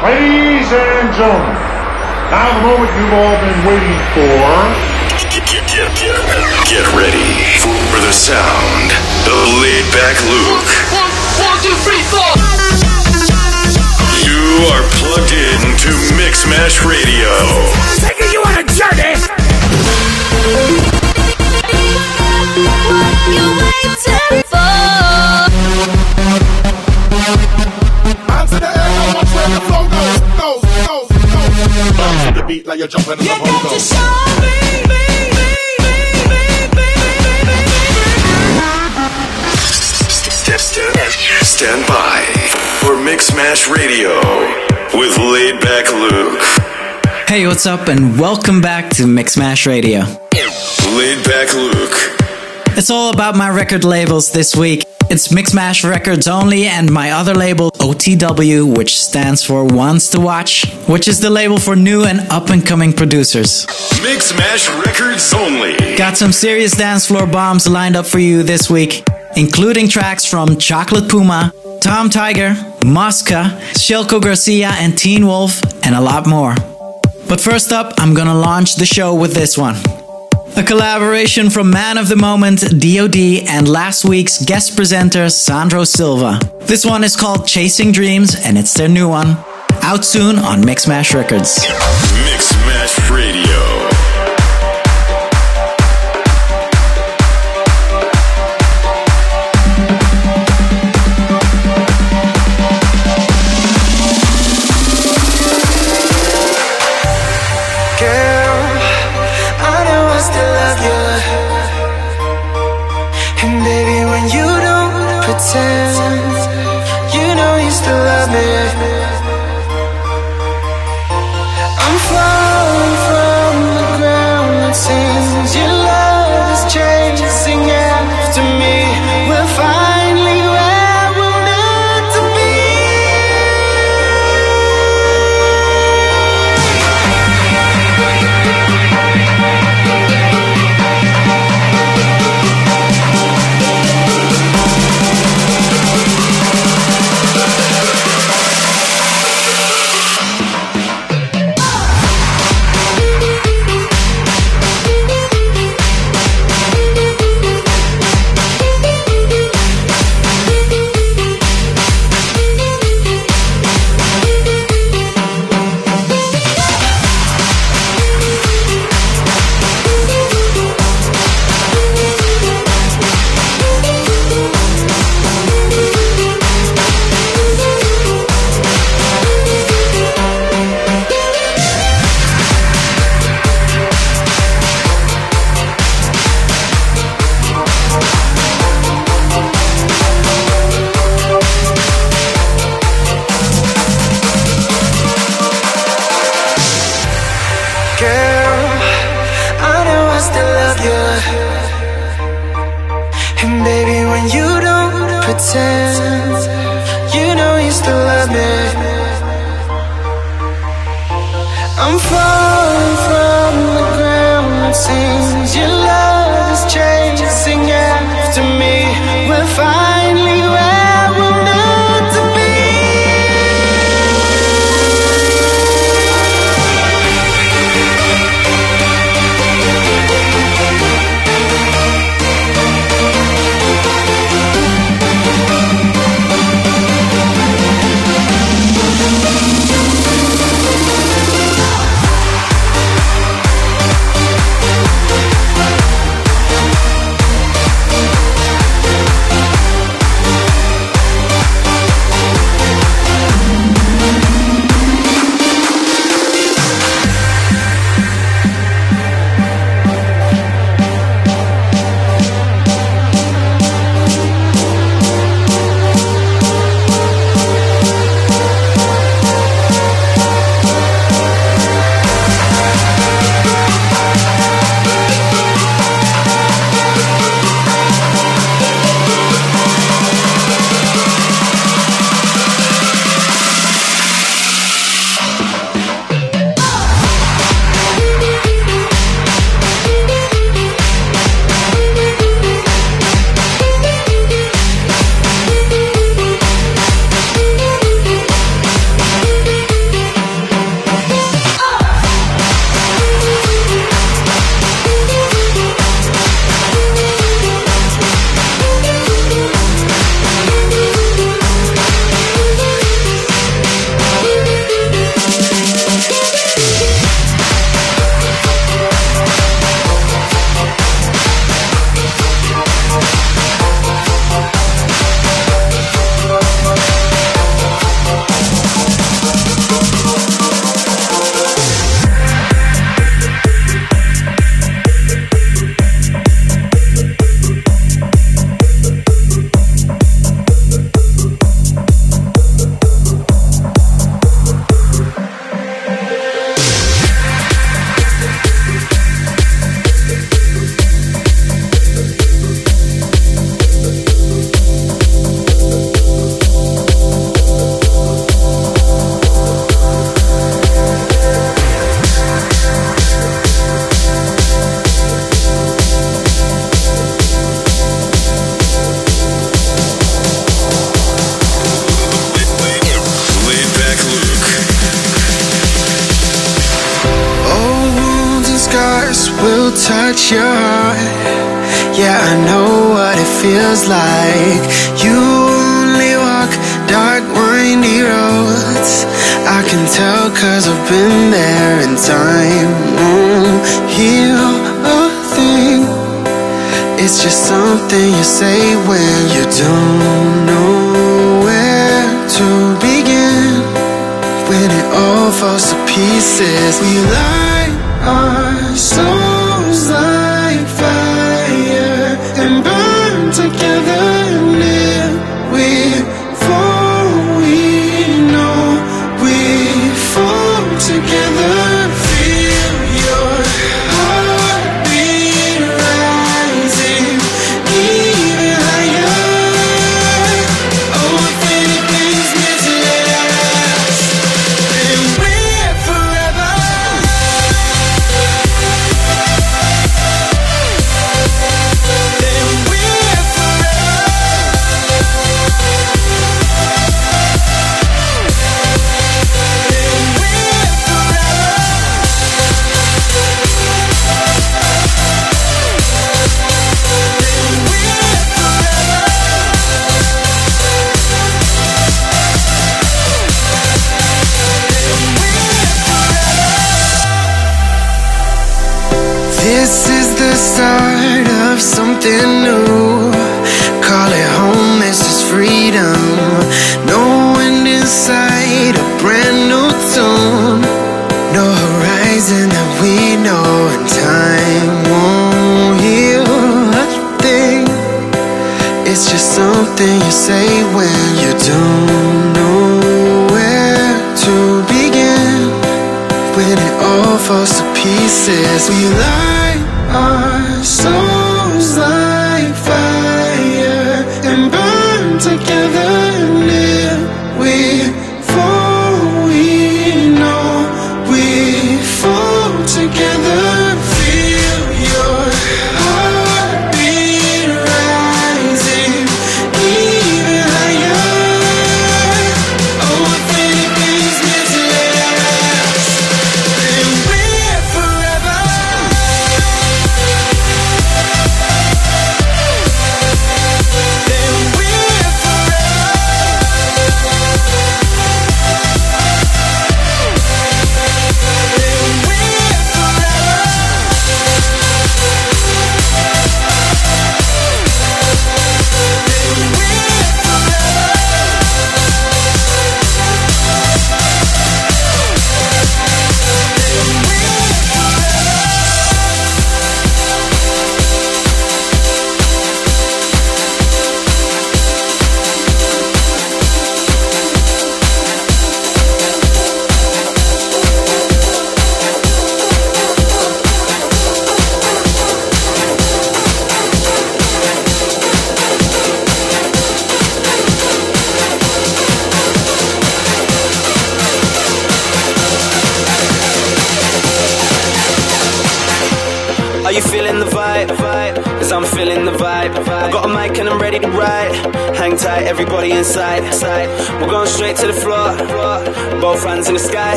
Ladies and gentlemen, now the moment you've all been waiting for. Get, get, get, get, get ready for the sound of Laidback Luke. One, one, two, three, four. You are plugged in to Mixmash Radio. Taking you on a journey. What you waiting watch where the flow goes, goes, goes, goes. Bounce to the beat like you're jumping in the bongo. Step, step, stand by for Mixmash Radio with Laidback Luke. Hey, what's up, and welcome back to Mixmash Radio. Laidback Luke. It's all about my record labels this week. It's Mixmash Records only, and my other label, OTW, which stands for Ones to Watch, which is the label for new and up and coming producers. Mixmash Records only. Got some serious dance floor bombs lined up for you this week, including tracks from Chocolate Puma, Tom Tyger, Moska, Shelco Garcia, and Teenwolf, and a lot more. But first up, I'm gonna launch the show with this one. A collaboration from Man of the Moment, D.O.D, and last week's guest presenter, Sandro Silva. This one is called Chasing Dreams, and it's their new one. Out soon on Mixmash Records. Mix Mash Radio. I'm falling from the ground, it seems your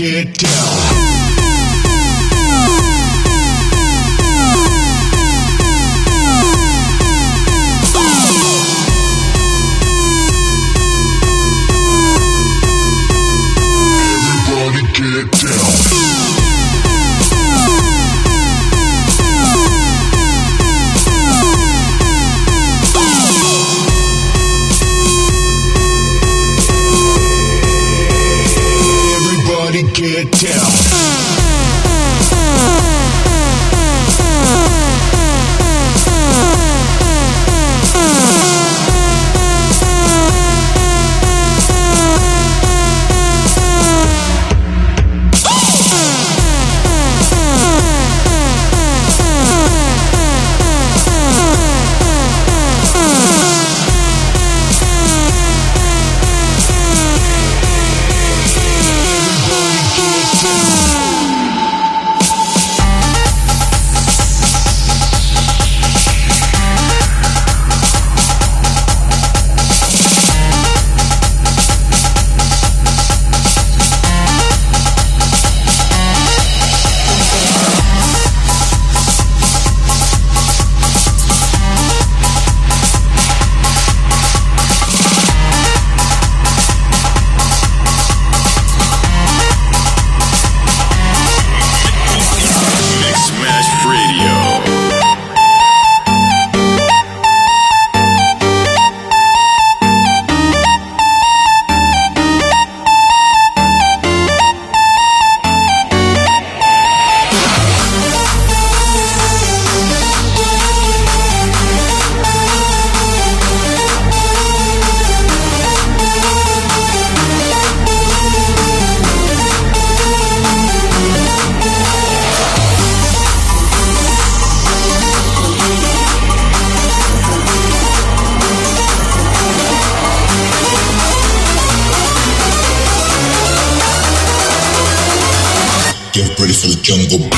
get down. Jungle.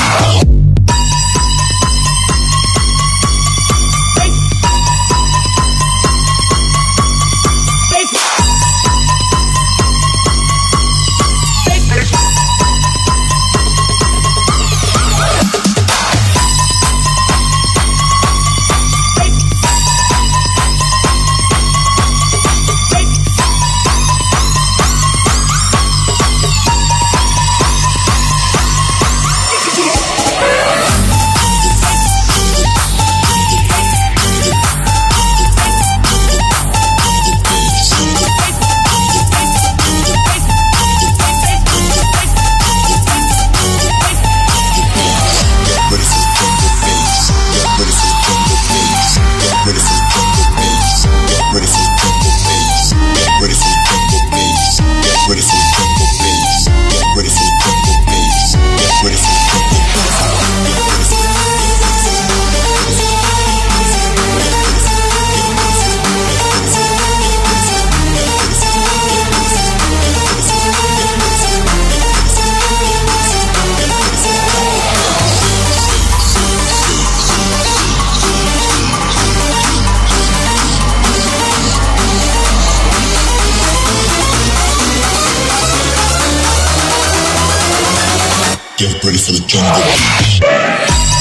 Get ready for the jungle.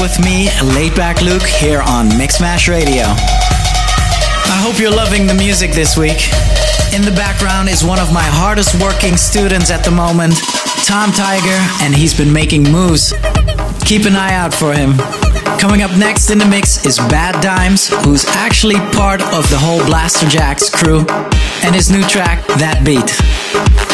With me, Laidback Luke, here on Mixmash Radio. I hope you're loving the music this week. In the background is one of my hardest working students at the moment, Tom Tyger, and he's been making moves. Keep an eye out for him. Coming up next in the mix is Badd Dimes, who's actually part of the whole Blasterjaxx crew, and his new track, That Beat.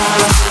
Bye.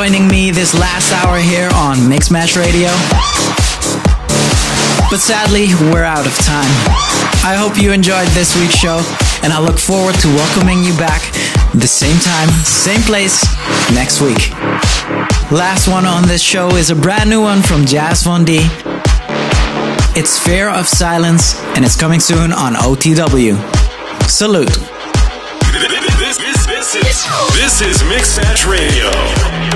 Joining me this last hour here on Mixmash Radio. But sadly, we're out of time. I hope you enjoyed this week's show, and I look forward to welcoming you back the same time, same place next week. Last one on this show is a brand new one from Jaz von D. It's Fear of Silence, and it's coming soon on OTW. Salute. This, this, this is, this is Mixmash Radio.